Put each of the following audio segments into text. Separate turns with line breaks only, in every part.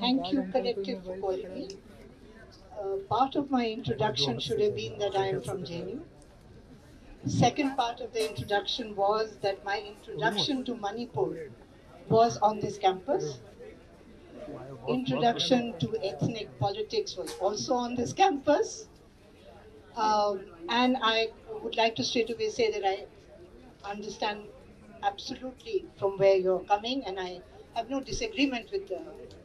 Thank you, Collective, for calling me. Uh, part of my introduction should have been that I am from JNU. Second part of the introduction was that my introduction to Manipur was on this campus. Introduction to ethnic politics was also on this campus. Um, and I would like to straight away say that I understand absolutely from where you're coming, and I have no disagreement with the.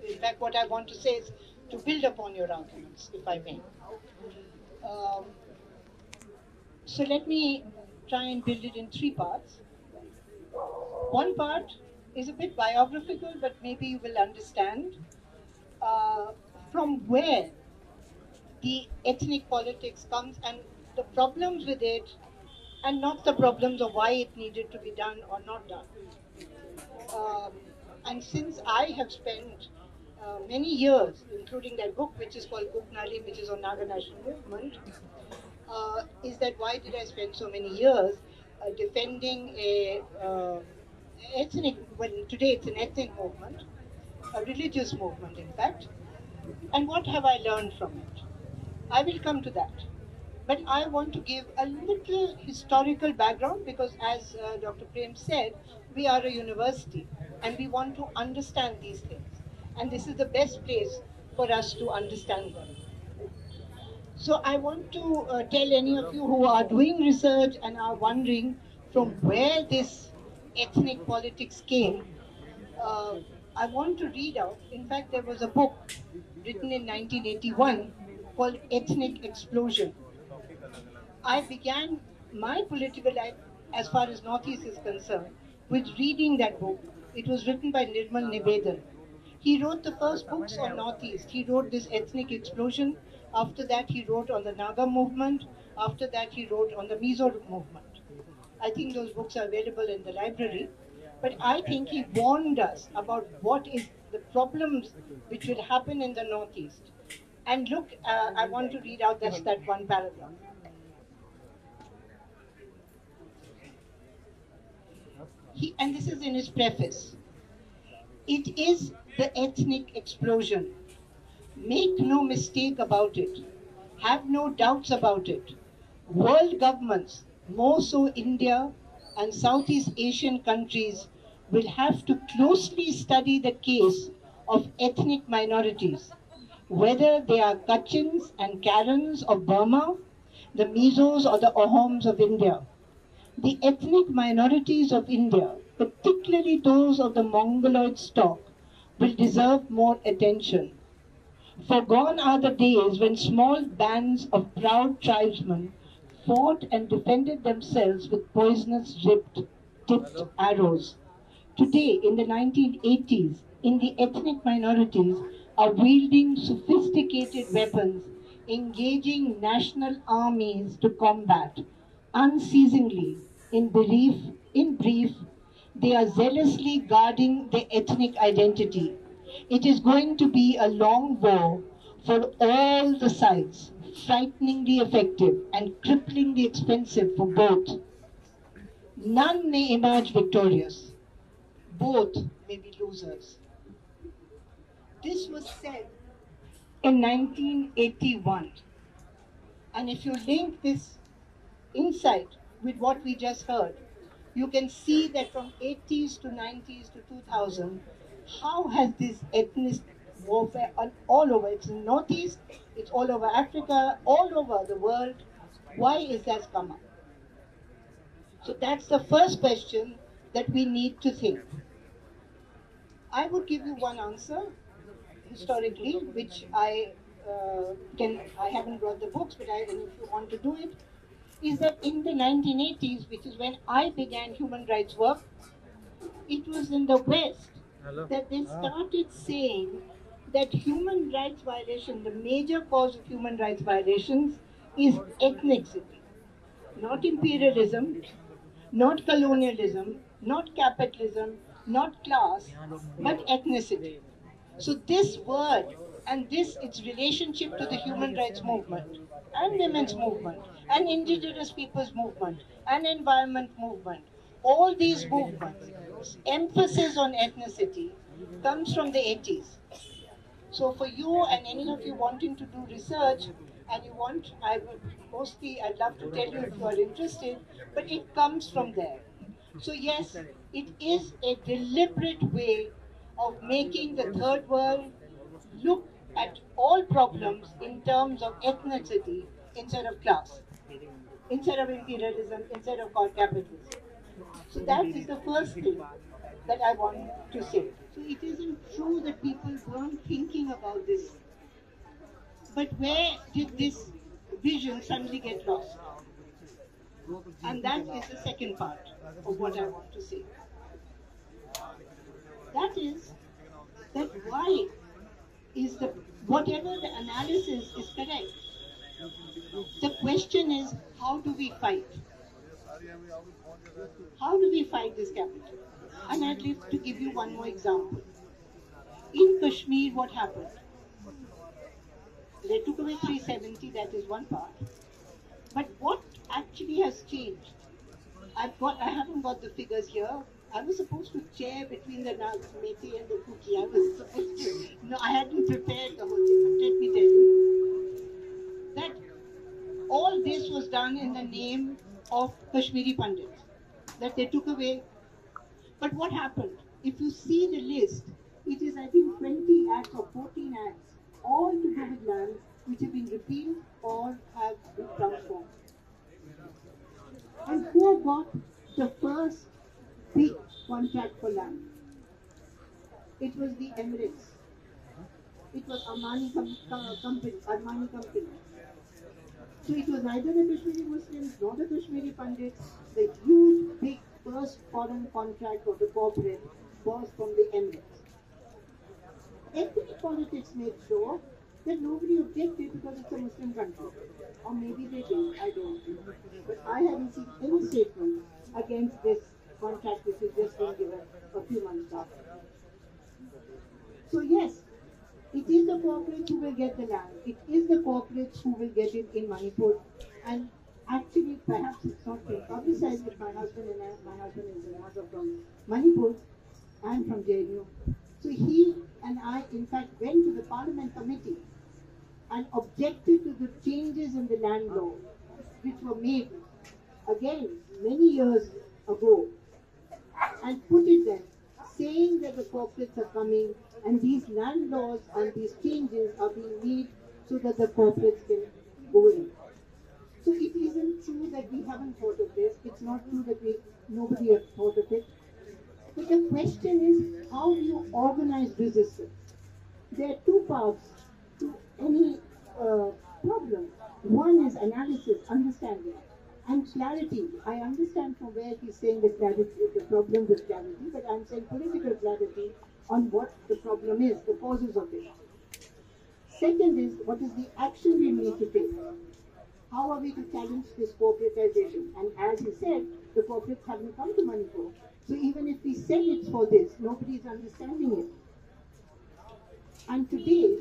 In fact, what I want to say is to build upon your arguments, if I may. Um, so let me try and build it in three parts. One part is a bit biographical, but maybe you will understand uh, from where the ethnic politics comes and the problems with it, and not the problems of why it needed to be done or not done. Um, and since I have spent uh, many years, including that book which is called Kuknalim, which is on Naga National Movement, uh, is that why did I spend so many years uh, defending a uh, ethnic, well today it's an ethnic movement, a religious movement in fact, and what have I learned from it? I will come to that. But I want to give a little historical background because as uh, Dr. Prem said, we are a university and we want to understand these things. And this is the best place for us to understand them. So I want to uh, tell any of you who are doing research and are wondering from where this ethnic politics came, uh, I want to read out. In fact, there was a book written in 1981 called Ethnic Explosion. I began my political life, as far as Northeast is concerned, with reading that book. It was written by Nirmal Nibedon. He wrote the first books on Northeast. He wrote this ethnic explosion. After that, he wrote on the Naga movement. After that, he wrote on the Mizo movement. I think those books are available in the library. But I think he warned us about what is the problems which will happen in the Northeast. And look, uh, I want to read out just that one paragraph. He, and this is in his preface. It is the ethnic explosion. Make no mistake about it. Have no doubts about it. World governments, more so India and Southeast Asian countries, will have to closely study the case of ethnic minorities, whether they are Kachins and Karens of Burma, the Mizos or the Ahoms of India. The ethnic minorities of India, particularly those of the Mongoloid stock, will deserve more attention. For gone are the days when small bands of proud tribesmen fought and defended themselves with poisonous ripped, tipped arrows. Today, in the 1980s, in the ethnic minorities are wielding sophisticated weapons, engaging national armies to combat unceasingly. In brief, in brief, they are zealously guarding their ethnic identity. It is going to be a long war for all the sides, frighteningly effective and cripplingly expensive for both. None may emerge victorious. Both may be losers. This was said in 1981. And if you link this insight with what we just heard, you can see that from 80s to 90s to 2000, how has this ethnic warfare all over, it's in Northeast, it's all over Africa, all over the world, why is that come up? So that's the first question that we need to think. I would give you one answer historically, which I uh, can, I haven't brought the books, but I, if you want to do it, is that in the 1980s, which is when I began human rights work, it was in the West Hello. that they ah. started saying that human rights violation, the major cause of human rights violations is ethnicity, not imperialism, not colonialism, not capitalism, not class, but ethnicity. So this word and this its relationship to the human rights movement and women's movement and indigenous peoples movement and environment movement, all these movements, emphasis on ethnicity comes from the 80s. So for you and any of you wanting to do research, and you want, I would mostly, I'd love to tell you if you are interested, but it comes from there. So yes, it is a deliberate way of making the third world look at all problems in terms of ethnicity instead of class, instead of imperialism, instead of capitalism. So that is the first thing that I want to say. So it isn't true that people weren't thinking about this. But where did this vision suddenly get lost? And that is the second part of what I want to say. That is that why is the whatever the analysis is correct. The question is how do we fight? How do we fight this capital? And I'd like to give you one more example. In Kashmir, what happened? They took away 370, that is one part. But what actually has changed? I've got, I haven't got the figures here. I was supposed to chair between the Meitei and the Kuki. I was supposed to. No, I hadn't prepared the whole thing. But let me tell you that all this was done in the name of Kashmiri Pandits. That they took away. But what happened? If you see the list, it is I think 20 acts or 14 acts all to do with land which have been repealed or have been transformed. And who got the first big contract for land? It was the Emirates. It was Armani com- com- company, Armani company. So it was neither the Kashmiri Muslims nor the Kashmiri Pandits. The huge, big first foreign contract of the corporate was from the Emirates ethnic politics made sure that nobody objected because it's a Muslim country. Or maybe they did, I don't know. But I haven't seen any statement against this contract which has just been given a few months after. So yes, it is the corporates who will get the land. It is the corporates who will get it in Manipur. And actually, perhaps it's not been publicized, but my husband and I, my husband is another from Manipur and from JNU. So he and I, in fact, went to the Parliament Committee and objected to the changes in the land law, which were made again many years ago, and put it there, the corporates are coming and these land laws and these changes are being made so that the corporates can go in. So it isn't true that we haven't thought of this. It's not true that we nobody has thought of it. But the question is, how do you organize resistance. There are two parts to any uh, problem. One is analysis, understanding, and clarity. I understand from where he's saying the clarity, the problem with clarity, but I'm saying political clarity on what the problem is, the causes of it. Second is, what is the action we need to take? How are we to challenge this corporatization? And as he said, the corporates haven't come to Manipur. So even if we say it's for this, nobody is understanding it. And today,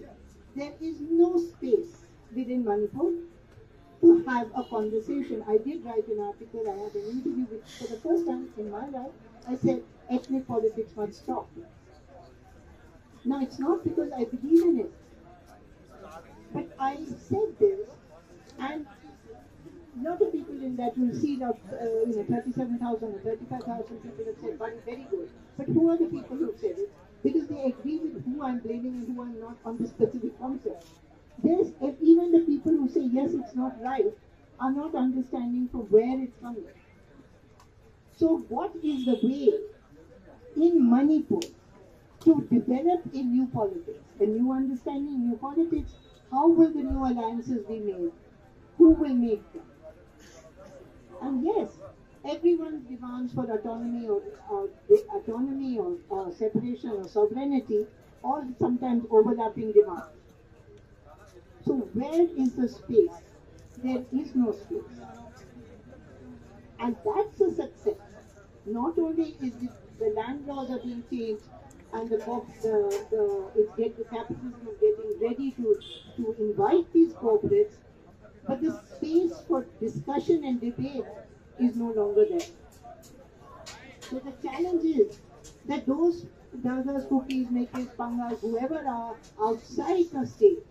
there is no space within Manipur to have a conversation. I did write an article, I had an interview with, for the first time in my life, I said ethnic politics must stop. Now, it's not because I believe in it, but I said this, and a lot of people in that will see that, uh, you know, 37,000 or 35,000 people have said, but very good. But who are the people who said it? Because they agree with who I'm blaming and who I'm not on this specific concept. There's, even the people who say, yes, it's not right, are not understanding from where it's coming. So what is the way in Manipur to develop a new politics, a new understanding, new politics? How will the new alliances be made? Who will make them? And yes, everyone's demands for autonomy or, or autonomy or, or separation or sovereignty, all sometimes overlapping demands. So where is the space? There is no space. And that's a success. Not only is it the land laws are being changed and the, the, the, it's get, the capitalism is getting ready to, to invite these corporates, but the space for discussion and debate is no longer there. So the challenge is that those Dadas, Kukis, makers, pangas, whoever are outside the state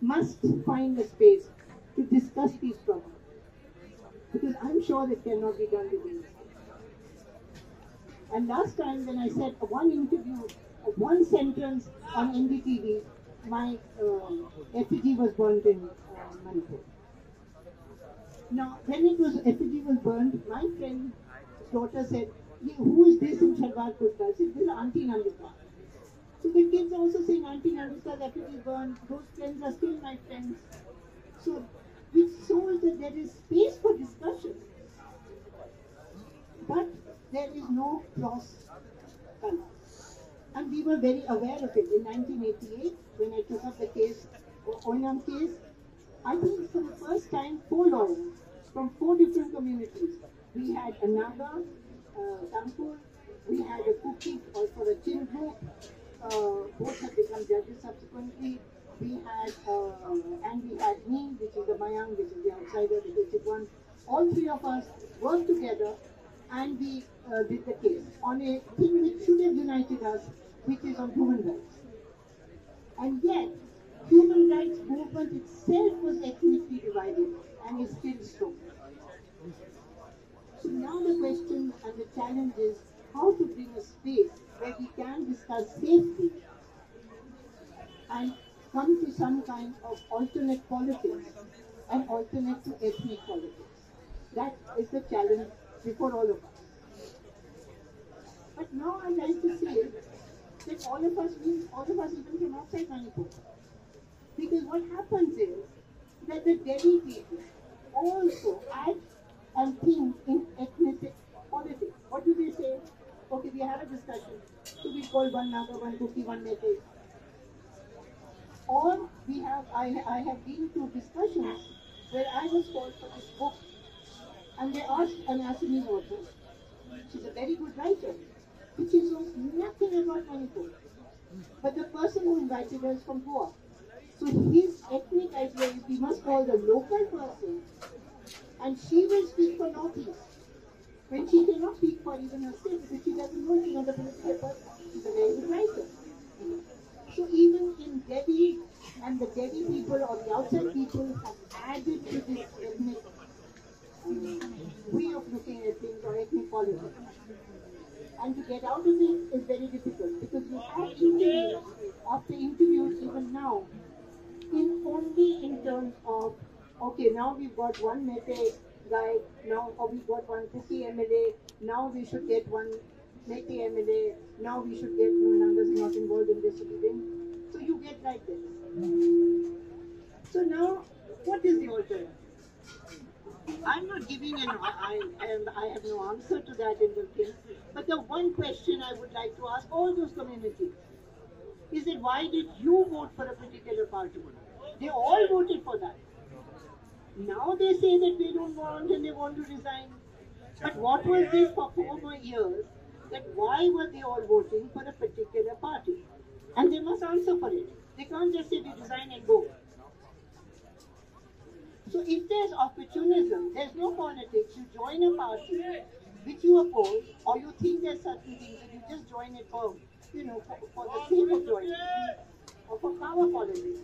must find a space to discuss these problems. Because I'm sure that cannot be done within And last time when I said one interview, one sentence on NDTV, my uh, effigy was burnt in uh, Manipur. Now, when it was effigy was burned, my friend's daughter said, who is this in Shalwar Kurta? I said, this is Auntie Nandita. So the kids also saying Auntie Nandita's effigy burned. Those friends are still my friends. So, which shows that there is space for discussion. But there is no cross color. And we were very aware of it. In 1988, when I took up the case, Oinam case, I think for the first time, four lawyers from four different communities. We had a Naga, uh, we had a Kuki or for a Chin group. Uh, both have become judges subsequently. We had, uh, and we had me, which is the Mayang, which is the outsider, the basic one. All three of us worked together and we uh, did the case on a thing which should have united us, which is on human rights. And yet, human rights movement itself was ethnically divided and is still so. So now the question and the challenge is how to bring a space where we can discuss safely and come to some kind of alternate politics and alternate to ethnic politics. That is the challenge before all of us. But now I like to say that all of us means all of us even from outside Manipur. Because what happens is that the Delhi people also add and think in ethnic politics. What do they say? Okay, we have a discussion. So we call one Kuki, one Meitei. Or we have, I, I have been to discussions where I was called for this book and they asked an Assamese author, she's a very good writer, but she knows nothing about Manipur. But the person who invited her is from Goa. So his ethnic idea is we must call the local person and she will speak for Northeast. When she cannot speak for even her state because she doesn't know she's not a political person. So even in Delhi and the Delhi people or the outside people have added to this ethnic way of looking at things or ethnic politics. And to get out of it is very difficult because you have interviews after interviews even now in only in terms of okay now we've got one Meitei guy now or we've got one Kuki MLA now we should get one Meitei MLA now we should get Nagas not involved in this meeting so you get like this so now what is the alternative I'm not giving an I, I, I have no answer to that in the thing. But the one question I would like to ask all those communities is that why did you vote for a particular party? They all voted for that. Now they say that they don't want and they want to resign. But what was this for four more years? That why were they all voting for a particular party? And they must answer for it. They can't just say we resign and go. So if there's opportunism, there's no politics, you join a party which you oppose, or you think there's certain things and you just join it for, you know, for, for the sake of joining, or for power politics.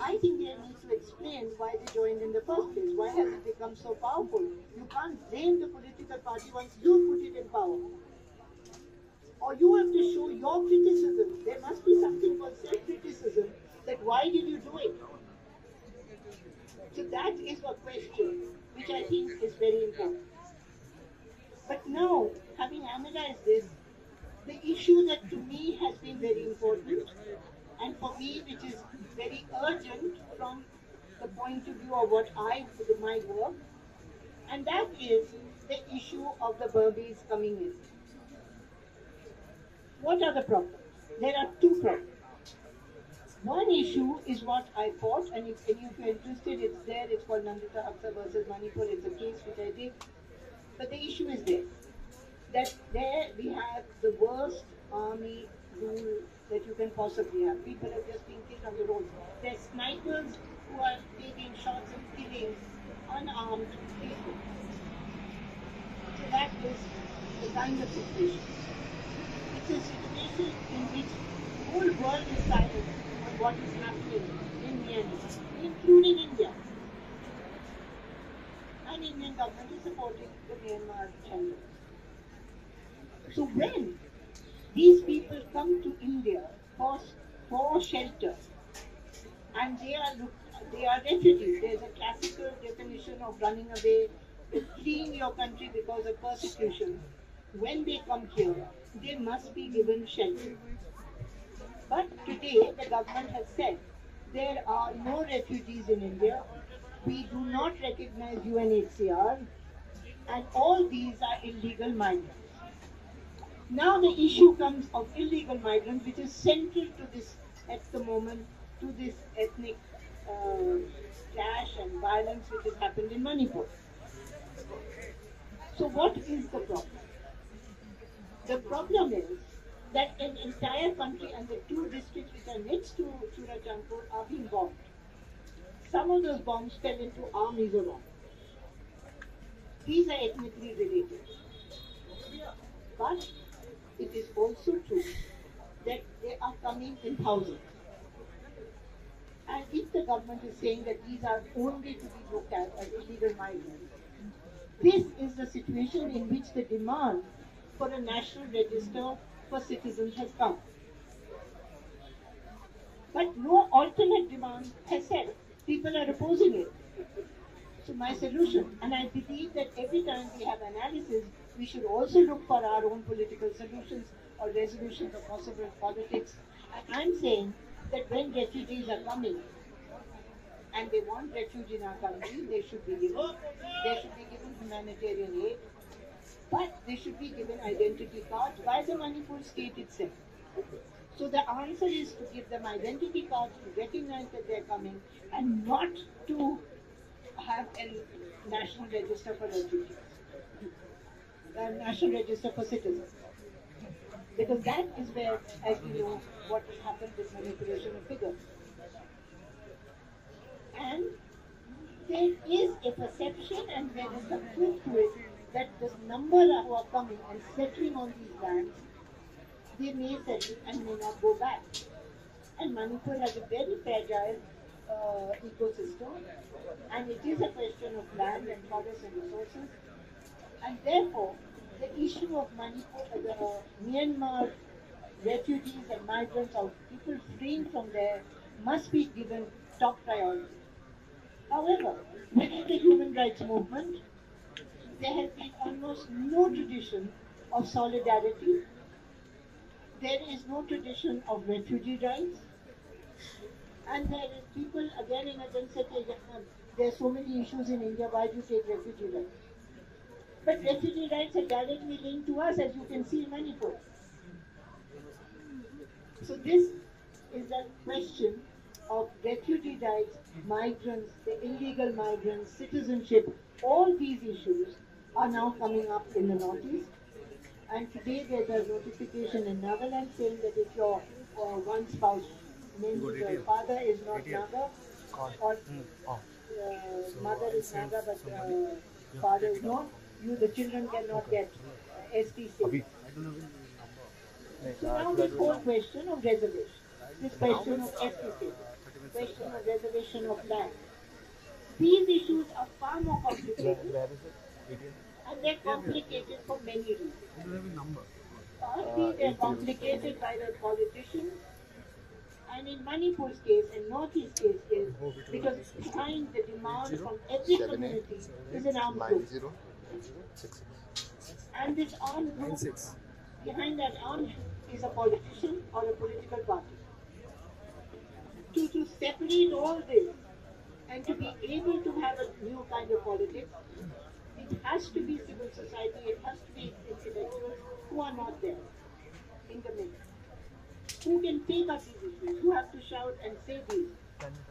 I think they need to explain why they joined in the first place. Why has it become so powerful? You can't blame the political party once you put it in power. Or you have to show your criticism. There must be something called self-criticism that why did you do it? So that is a question which I think is very important. But now, having analyzed this, the issue that to me has been very important, and for me which is very urgent from the point of view of what I do my work, and that is the issue of the Burmese coming in. What are the problems? There are two problems. One issue is what I fought, and if any of you are interested, it's there. It's called Nandita Haksar versus Manipur. It's a case which I did. But the issue is this that there we have the worst army rule that you can possibly have. People are just being killed on the road. There's snipers who are taking shots and killing unarmed people. So that is the kind of situation. It's situation in which the whole world is silent on what is happening in Myanmar, including India. And Indian government is supporting the Myanmar channel. So when these people come to India for, for shelter, and they are they are refugees. There's a classical definition of running away, fleeing your country because of persecution. When they come here, they must be given shelter. But today, the government has said there are no refugees in India. We do not recognize UNHCR, and all these are illegal migrants. Now the issue comes of illegal migrants, which is central to this at the moment, to this ethnic uh, clash and violence which has happened in Manipur. So what is the problem? The problem is that an entire country and the two districts which are next to Churachandpur are being bombed. Some of those bombs fell into our Mizoram. These are ethnically related. But it is also true that they are coming in thousands. And if the government is saying that these are only to be looked at as illegal migrants, this is the situation in which the demand for a national register for citizens has come. But no alternate demand has said. People are opposing it. So my solution, and I believe that every time we have analysis, we should also look for our own political solutions or resolutions of possible politics. I'm saying that when refugees are coming and they want refuge in our country, they should be given. They should be given humanitarian aid, but they should be given identity cards by the Manipur state itself. So the answer is to give them identity cards to recognize that they're coming and not to have a national register for refugees, a national register for citizens. Because that is where, as we know, what has happened with manipulation of figures. And there is a perception and there is a truth to it that the number who are coming and settling on these lands, they may settle and may not go back. And Manipur has a very fragile uh, ecosystem, and it is a question of land and forests and resources. And therefore, the issue of Manipur, uh, the Myanmar refugees and migrants or people fleeing from there must be given top priority. However, within the human rights movement, there has been almost no tradition of solidarity. There is no tradition of refugee rights. And there is people again and again say, there are so many issues in India, why do you take refugee rights? But refugee rights are directly linked to us, as you can see in Manipur. So this is a question of refugee rights, migrants, the illegal migrants, citizenship, all these issues are now coming up in the Northeast. And today there's a notification in Nagaland saying that if your uh, one spouse means the father is not Naga, or uh, mother is Naga but uh, father is not, you the children cannot get uh, ST status. So now this whole question of reservation, this question of ST question of reservation of land, these issues are far more complicated and they're complicated for many reasons. Firstly, they're complicated by the politicians and in Manipur's case and Northeast case is because behind the demand from every community is an armed group. And this armed group, behind that armed group is a politician or a political party. To, to separate all this and to be able to have a new kind of politics, it has to be civil society, it has to be intellectuals who are not there in the middle. Who can take up these issues, who have to shout and say these.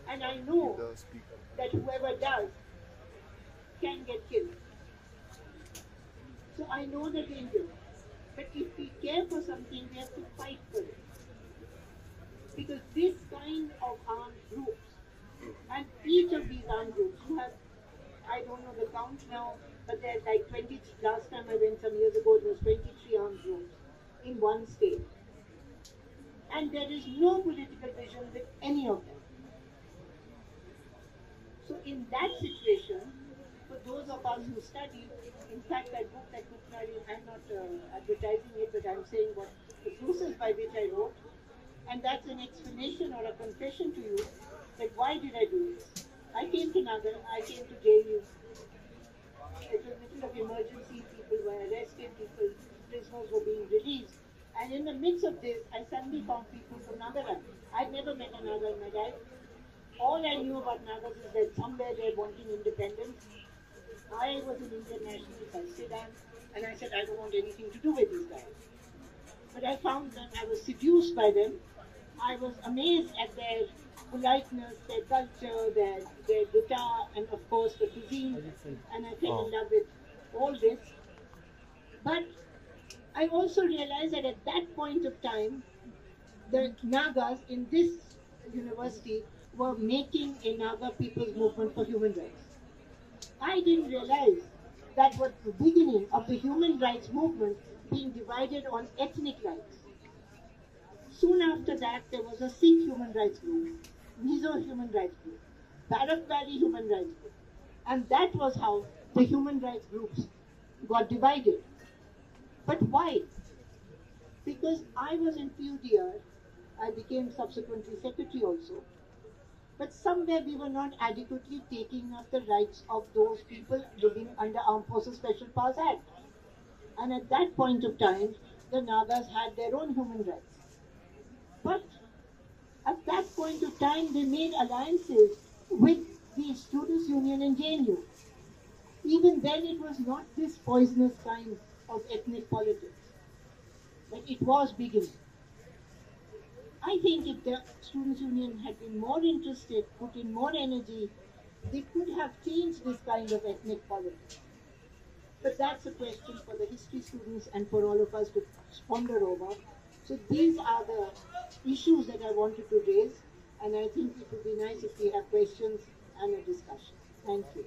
And I know that whoever does can get killed. So I know the danger. But if we care for something, we have to fight for it. Because this kind of armed groups, and each of these armed groups, who have, I don't know the count now, but there's like 20, last time I went some years ago, it was 23 armed groups in one state. And there is no political vision with any of them. So in that situation, for those of us who study, in fact, that book that Kuknalim, I'm not uh, advertising it, but I'm saying what the process by which I wrote, and that's an explanation or a confession to you that why did I do this? I came to Nagar, I came to JU. Was a little of emergency, people were arrested, people, prisoners were being released. And in the midst of this, I suddenly found people from Nagara. I'd never met a Naga in my life. All I knew about Nagas is that somewhere they're wanting independence. I was an Indian nationalist, I said down, and I said, I don't want anything to do with these guys. But I found that I was seduced by them. I was amazed at their politeness, their culture, their, their guitar, and of course the cuisine. And I fell in love with all this. But I also realized that at that point of time, the Nagas in this university were making a Naga people's movement for human rights. I didn't realize that was the beginning of the human rights movement being divided on ethnic rights. Soon after that, there was a Sikh human rights group, Mizo human rights group, Barak Valley human rights group. And that was how the human rights groups got divided. But why? Because I was in PUDR, I became subsequently secretary also. But somewhere we were not adequately taking up the rights of those people living under Armed Forces Special Powers Act. And at that point of time, the Nagas had their own human rights. But at that point of time, they made alliances with the Students' Union and JNU. Even then, it was not this poisonous kind of ethnic politics, but it was beginning. I think if the Students' Union had been more interested, put in more energy, they could have changed this kind of ethnic politics. But that's a question for the history students and for all of us to ponder over. So these are the issues that I wanted to raise, and I think it would be nice if we have questions and a discussion. Thank you.